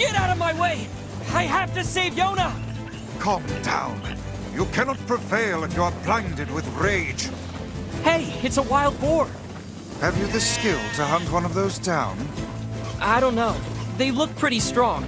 Get out of my way! I have to save Yona! Calm down. You cannot prevail if you are blinded with rage. Hey, it's a wild boar. Have you the skill to hunt one of those down? I don't know. They look pretty strong.